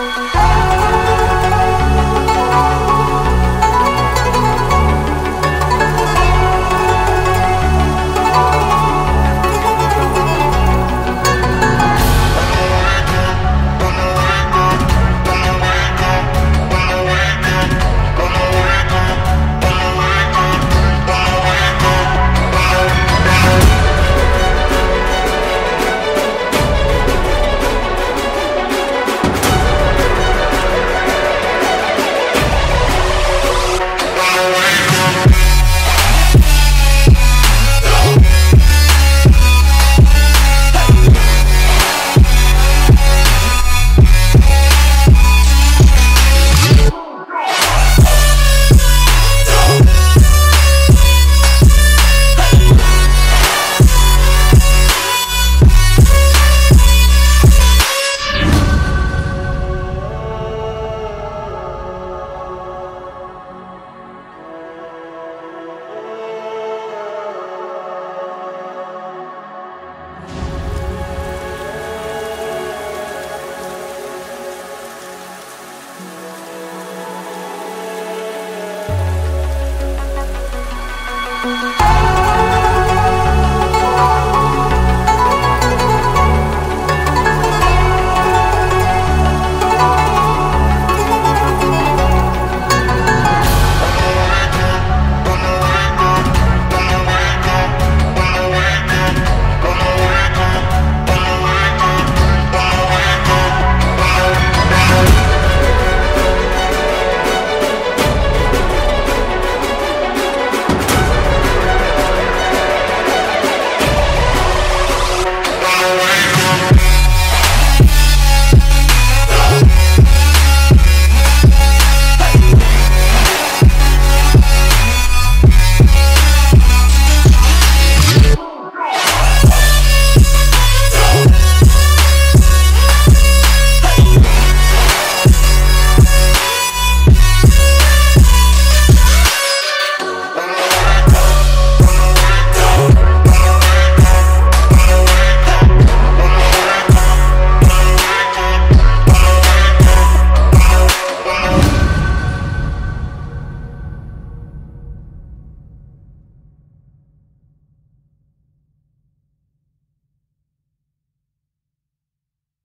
Oh